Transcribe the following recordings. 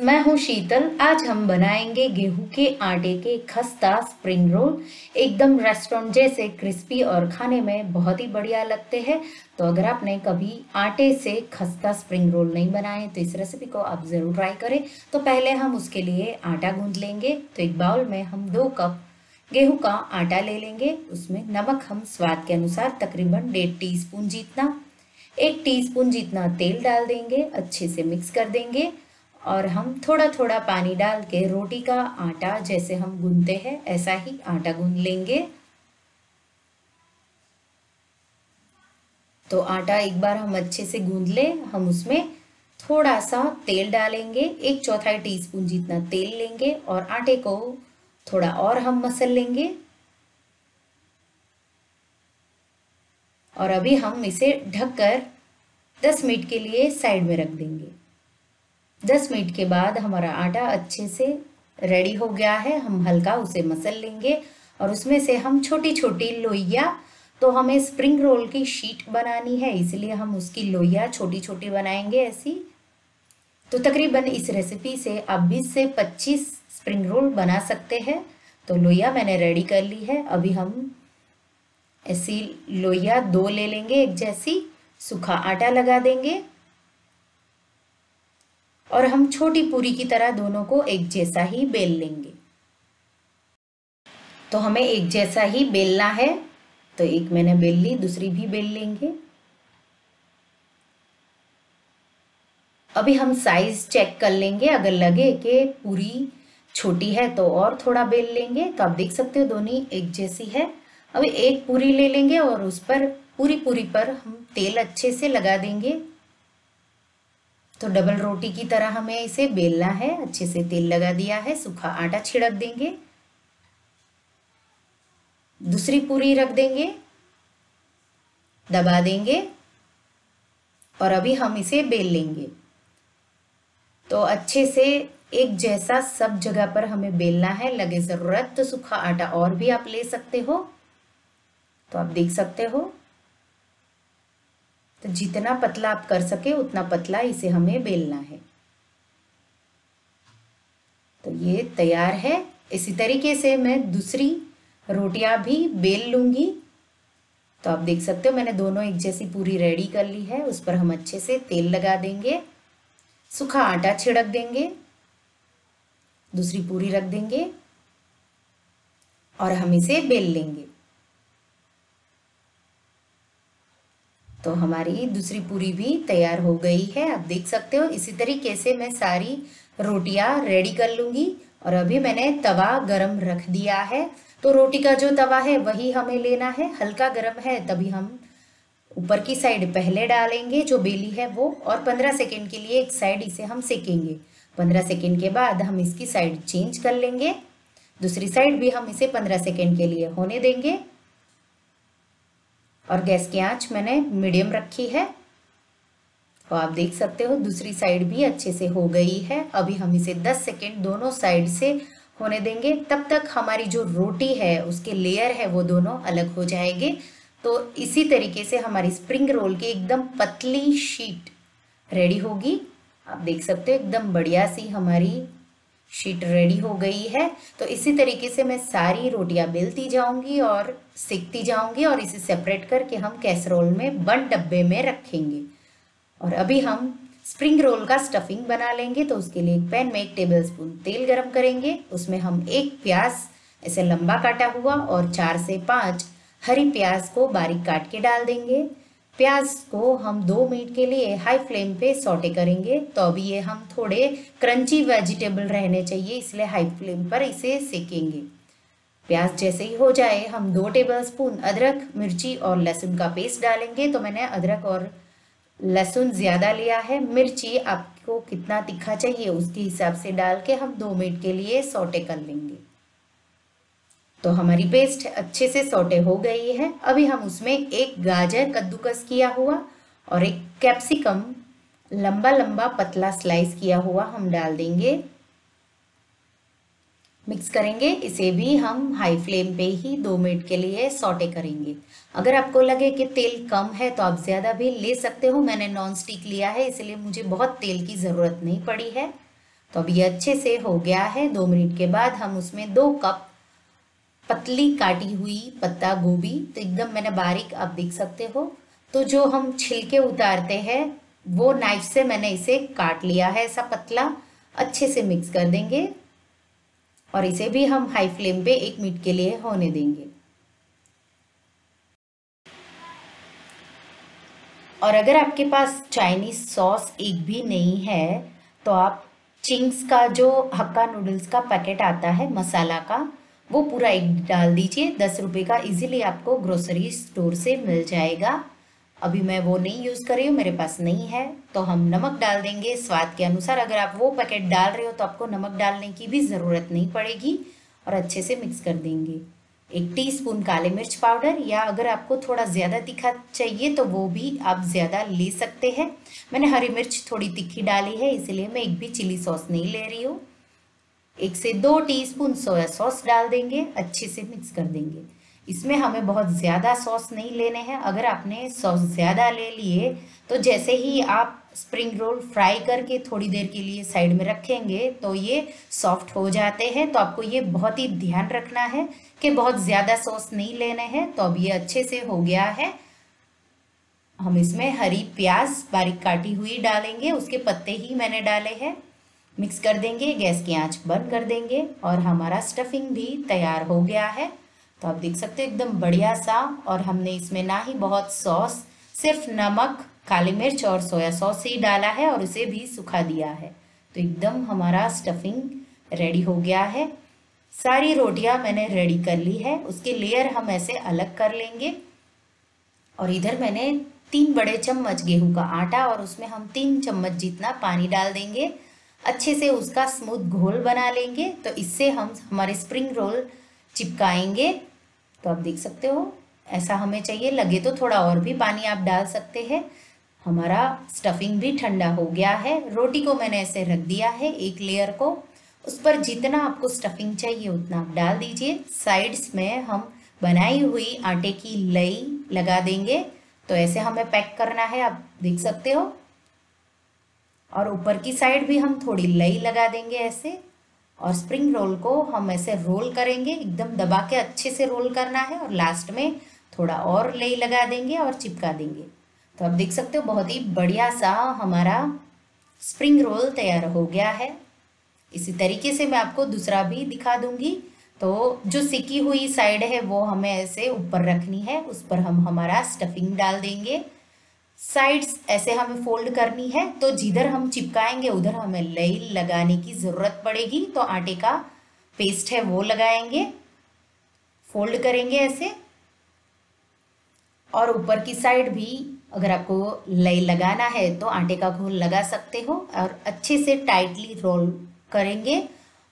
मैं हूँ शीतल। आज हम बनाएँगे गेहूँ के आटे के खस्ता स्प्रिंग रोल एकदम रेस्टोरेंट जैसे क्रिस्पी और खाने में बहुत ही बढ़िया लगते हैं। तो अगर आपने कभी आटे से खस्ता स्प्रिंग रोल नहीं बनाए तो इस रेसिपी को आप ज़रूर ट्राई करें। तो पहले हम उसके लिए आटा गूंद लेंगे। तो एक बाउल में हम दो कप गेहूँ का आटा ले लेंगे। उसमें नमक हम स्वाद के अनुसार तकरीबन डेढ़ टी स्पून जितना। एक टीस्पून जितना तेल डाल देंगे। अच्छे से मिक्स कर देंगे। और हम थोड़ा थोड़ा पानी डाल के रोटी का आटा जैसे हम गूंदते हैं, ऐसा ही आटा गूंद लेंगे। तो आटा एक बार हम अच्छे से गूंद ले, हम उसमें थोड़ा सा तेल डालेंगे, एक चौथाई टीस्पून जितना तेल लेंगे और आटे को थोड़ा और हम मसल लेंगे। और अभी हम इसे ढककर 10 मिनट के लिए साइड में रख देंगे। 10 मिनट के बाद हमारा आटा अच्छे से रेडी हो गया है। हम हल्का उसे मसल लेंगे और उसमें से हम छोटी छोटी लोइया तो हमें स्प्रिंग रोल की शीट बनानी है, इसलिए हम उसकी लोइया छोटी छोटी बनाएँगे ऐसी। तो तकरीबन इस रेसिपी से आप 20 से 25 स्प्रिंग रोल बना सकते हैं। तो लोइया मैंने रेडी कर ली है। अभी हम ऐसी लोइया दो ले लेंगे एक जैसी, सूखा आटा लगा देंगे। और हम छोटी पूरी की तरह दोनों को एक जैसा ही बेल लेंगे। तो हमें एक जैसा ही बेलना है तो एक मैंने बेल ली, दूसरी भी बेल लेंगे। अभी हम साइज़ चेक कर लेंगे, अगर लगे कि पूरी छोटी है तो और थोड़ा बेल लेंगे। तो आप देख सकते हो दोनों एक जैसी है। अभी एक पूरी ले लेंगे और उस पर पूरी पूरी पर हम तेल अच्छे से लगा देंगे। तो डबल रोटी की तरह हमें इसे बेलना है, अच्छे से तेल लगा दिया है, सूखा आटा छिड़क देंगे। दूसरी पूरी रख देंगे, दबा देंगे, और अभी हम इसे बेल लेंगे। तो अच्छे से एक जैसा सब जगह पर हमें बेलना है, लगे ज़रूरत तो सूखा आटा और भी आप ले सकते हो। तो आप देख सकते हो जितना पतला आप कर सके, उतना पतला इसे हमें बेलना है। तो ये तैयार है। इसी तरीके से मैं दूसरी रोटियाँ भी बेल लूँगी। तो आप देख सकते हो, मैंने दोनों एक जैसी पूरी रेडी कर ली है। उस पर हम अच्छे से तेल लगा देंगे। सूखा आटा छिड़क देंगे। दूसरी पूरी रख देंगे। और हम इसे बेल लेंगे। तो हमारी दूसरी पूरी भी तैयार हो गई है। आप देख सकते हो, इसी तरीके से मैं सारी रोटियाँ रेडी कर लूँगी और अभी मैंने तवा गरम रख दिया है। तो रोटी का जो तवा है, वही हमें लेना है। हल्का गरम है, तभी हम ऊपर की साइड पहले डालेंगे जो बेली है वो और 15 सेकेंड के लिए एक साइड इसे हम सेकेंगे। 15 सेकेंड के बाद हम इसकी साइड चेंज कर लेंगे। दूसरी साइड भी हम इसे 15 सेकेंड के लिए होने देंगे। और गैस की आँच मैंने मीडियम रखी है। तो आप देख सकते हो, दूसरी साइड भी अच्छे से हो गई है। अभी हम इसे 10 सेकेंड दोनों साइड से होने देंगे। तब तक हमारी जो रोटी है, उसके लेयर है, वो दोनों अलग हो जाएँगे। तो इसी तरीके से हमारी स्प्रिंग रोल की एकदम पतली शीट रेडी होगी। आप देख सकते हो, एकदम बढ़िया सी हमारी शीट रेडी हो गई है। तो इसी तरीके से मैं सारी रोटियाँ बेलती जाऊँगी और सेकती जाऊँगी और इसे सेपरेट करके हम कैसरोल में बंद डब्बे में रखेंगे। और अभी हम स्प्रिंग रोल का स्टफिंग बना लेंगे तो उसके लिए एक पैन में एक टेबल स्पून तेल गरम करेंगे। उसमें हम एक प्याज, ऐसे लंबा काटा हुआ, और चार से पाँच हरी प्याज को बारीक काट के डाल देंगे। प्याज को हम दो मिनट के लिए हाई फ्लेम पे सोटे करेंगे। तो अभी ये हम थोड़े क्रंची वेजिटेबल रहने चाहिए, इसलिए हाई फ्लेम पर इसे सेकेंगे। प्याज जैसे ही हो जाए, हम दो टेबल स्पून अदरक, मिर्ची और लहसुन का पेस्ट डालेंगे। तो मैंने अदरक और लहसुन ज़्यादा लिया है। मिर्ची आपको कितना तीखा चाहिए, उसके हिसाब से डाल के हम दो मिनट के लिए सोटे कर लेंगे। तो हमारी पेस्ट अच्छे से सोटे हो गई है। अभी हम उसमें एक गाजर कद्दूकस किया हुआ और एक कैप्सिकम, लंबा लंबा पतला स्लाइस किया हुआ हम डाल देंगे। मिक्स करेंगे, इसे भी हम हाई फ्लेम पे ही दो मिनट के लिए सोटे करेंगे। अगर आपको लगे कि तेल कम है तो आप ज़्यादा भी ले सकते हो। मैंने नॉन स्टिक लिया है, इसलिए मुझे बहुत तेल की ज़रूरत नहीं पड़ी है। तो अब ये अच्छे से हो गया है। दो मिनट के बाद हम उसमें दो कप पतली काटी हुई पत्ता गोभी तो एकदम मैंने बारीक आप देख सकते हो। तो जो हम छिलके उतारते हैं, वो नाइफ से मैंने इसे काट लिया है, ऐसा पतला अच्छे से मिक्स कर देंगे। और इसे भी हम हाई फ्लेम पे एक मिनट के लिए होने देंगे। और अगर आपके पास चाइनीज़ सॉस एक भी नहीं है तो आप चिंग्स का जो हक्का नूडल्स का पैकेट आता है मसाला का वो पूरा एक डाल दीजिए। दस रुपये का इजीली आपको ग्रोसरी स्टोर से मिल जाएगा। अभी मैं वो नहीं यूज़ कर रही हूँ, मेरे पास नहीं है। तो हम नमक डाल देंगे। स्वाद के अनुसार अगर आप वो पैकेट डाल रहे हो तो आपको नमक डालने की भी ज़रूरत नहीं पड़ेगी और अच्छे से मिक्स कर देंगे। एक टीस्पून काले मिर्च पाउडर या अगर आपको थोड़ा ज़्यादा तीखा चाहिए तो वो भी आप ज़्यादा ले सकते हैं। मैंने हरी मिर्च थोड़ी तीखी डाली है, इसलिए मैं एक भी चिली सॉस नहीं ले रही हूँ। एक से दो टीस्पून सोया सॉस डाल देंगे, अच्छे से मिक्स कर देंगे। इसमें हमें बहुत ज़्यादा सॉस नहीं लेने हैं। अगर आपने सॉस ज़्यादा ले लिए तो जैसे ही आप स्प्रिंग रोल फ्राई करके थोड़ी देर के लिए साइड में रखेंगे तो ये सॉफ्ट हो जाते हैं। तो आपको ये बहुत ही ध्यान रखना है कि बहुत ज़्यादा सॉस नहीं लेने हैं। तो अब ये अच्छे से हो गया है। हम इसमें हरी प्याज बारीक काटी हुई डालेंगे। उसके पत्ते ही मैंने डाले हैं। मिक्स कर देंगे, गैस की आँच बंद कर देंगे और हमारा स्टफिंग भी तैयार हो गया है। तो आप देख सकते हो एकदम बढ़िया सा और हमने इसमें ना ही बहुत सॉस सिर्फ़ नमक, काली मिर्च और सोया सॉस ही डाला है और उसे भी सुखा दिया है। तो एकदम हमारा स्टफिंग रेडी हो गया है। सारी रोटियाँ मैंने रेडी कर ली है। उसके लेयर हम ऐसे अलग कर लेंगे। और इधर मैंने तीन बड़े चम्मच गेहूँ का आटा और उसमें हम तीन चम्मच जितना पानी डाल देंगे। अच्छे से उसका स्मूथ घोल बना लेंगे। तो इससे हम हमारे स्प्रिंग रोल चिपकाएँगे। तो आप देख सकते हो, ऐसा हमें चाहिए। लगे तो थोड़ा और भी पानी आप डाल सकते हैं। हमारा स्टफिंग भी ठंडा हो गया है। रोटी को मैंने ऐसे रख दिया है एक लेयर को। उस पर जितना आपको स्टफिंग चाहिए उतना आप डाल दीजिए। साइड्स में हम बनाई हुई आटे की लई लगा देंगे। तो ऐसे हमें पैक करना है, आप देख सकते हो। और ऊपर की साइड भी हम थोड़ी लई लगा देंगे ऐसे और स्प्रिंग रोल को हम ऐसे रोल करेंगे, एकदम दबा के अच्छे से रोल करना है और लास्ट में थोड़ा और लई लगा देंगे और चिपका देंगे। तो आप देख सकते हो बहुत ही बढ़िया सा हमारा स्प्रिंग रोल तैयार हो गया है। इसी तरीके से मैं आपको दूसरा भी दिखा दूँगी। तो जो सिकी हुई साइड है वो हमें ऐसे ऊपर रखनी है, उस पर हम हमारा स्टफिंग डाल देंगे। साइड्स ऐसे हमें फोल्ड करनी है तो जिधर हम चिपकाएँगे, उधर हमें लई लगाने की ज़रूरत पड़ेगी। तो आटे का पेस्ट है, वो लगाएँगे फोल्ड करेंगे ऐसे। और ऊपर की साइड भी अगर आपको लई लगाना है तो आटे का घोल लगा सकते हो और अच्छे से टाइटली रोल करेंगे।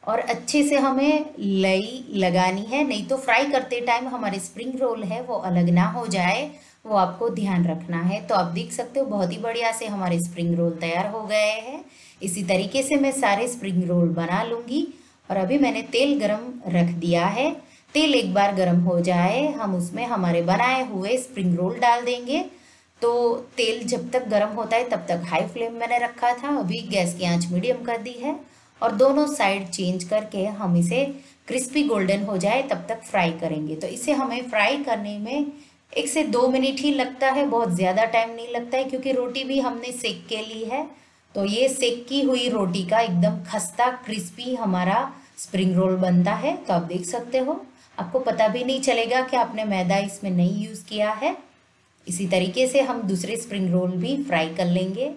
और अच्छे से हमें लई लगानी है, नहीं तो फ्राई करते टाइम हमारे स्प्रिंग रोल है, वो अलग ना हो जाए। वो आपको ध्यान रखना है। तो आप देख सकते हो, बहुत ही बढ़िया से हमारे स्प्रिंग रोल तैयार हो गए हैं। इसी तरीके से मैं सारे स्प्रिंग रोल बना लूँगी। और अभी मैंने तेल गरम रख दिया है। तेल एक बार गरम हो जाए, हम उसमें हमारे बनाए हुए स्प्रिंग रोल डाल देंगे। तो तेल जब तक गर्म होता है, तब तक हाई फ्लेम मैंने रखा था। अभी गैस की आँच मीडियम कर दी है। और दोनों साइड चेंज करके हम इसे क्रिस्पी गोल्डन हो जाए, तब तक फ्राई करेंगे। तो इसे हमें फ्राई करने में एक से दो मिनट ही लगता है, बहुत ज़्यादा टाइम नहीं लगता है, क्योंकि रोटी भी हमने सेक के ली है। तो ये सेक की हुई रोटी का एकदम खस्ता क्रिस्पी हमारा स्प्रिंग रोल बनता है। तो आप देख सकते हो। आपको पता भी नहीं चलेगा कि आपने मैदा इसमें नहीं यूज़ किया है। इसी तरीके से हम दूसरे स्प्रिंग रोल भी फ्राई कर लेंगे।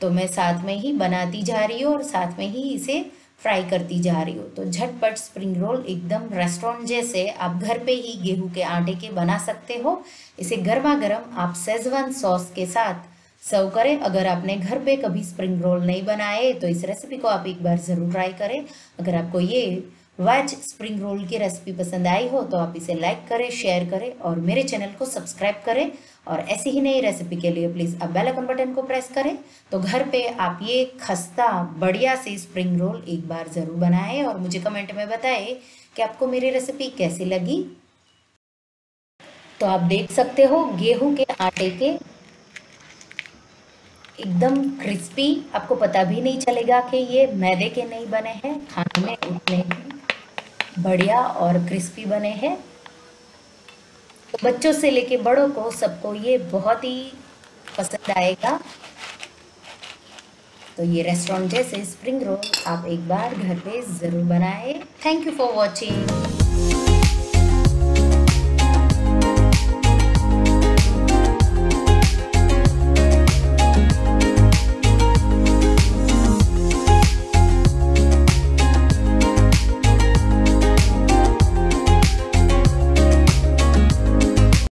तो मैं साथ में ही बनाती जा रही हूँ और साथ में ही इसे फ्राई करती जा रही हो। तो झटपट स्प्रिंग रोल एकदम रेस्टोरेंट जैसे आप घर पे ही गेहूँ के आटे के बना सकते हो। इसे गर्मा गर्म आप सेजवान सॉस के साथ सर्व करें। अगर आपने घर पे कभी स्प्रिंग रोल नहीं बनाए तो इस रेसिपी को आप एक बार ज़रूर ट्राई करें। अगर आपको ये वेज स्प्रिंग रोल की रेसिपी पसंद आई हो तो आप इसे लाइक करें शेयर करें और मेरे चैनल को सब्सक्राइब करें। और ऐसी ही नई रेसिपी के लिए प्लीज़ अब बेल आइकन बटन को प्रेस करें। तो घर पे आप ये खस्ता बढ़िया से स्प्रिंग रोल एक बार ज़रूर बनाएँ और मुझे कमेंट में बताएँ कि आपको मेरी रेसिपी कैसी लगी। तो आप देख सकते हो गेहूँ के आटे के एकदम क्रिस्पी आपको पता भी नहीं चलेगा कि ये मैदे के नहीं बने हैं, खाने में उतने बढ़िया और क्रिस्पी बने हैं। तो बच्चों से लेके बड़ों को सबको ये बहुत ही पसंद आएगा। तो ये रेस्टोरेंट जैसे स्प्रिंग रोल आप एक बार घर पे ज़रूर बनाएँ। Thank you for watching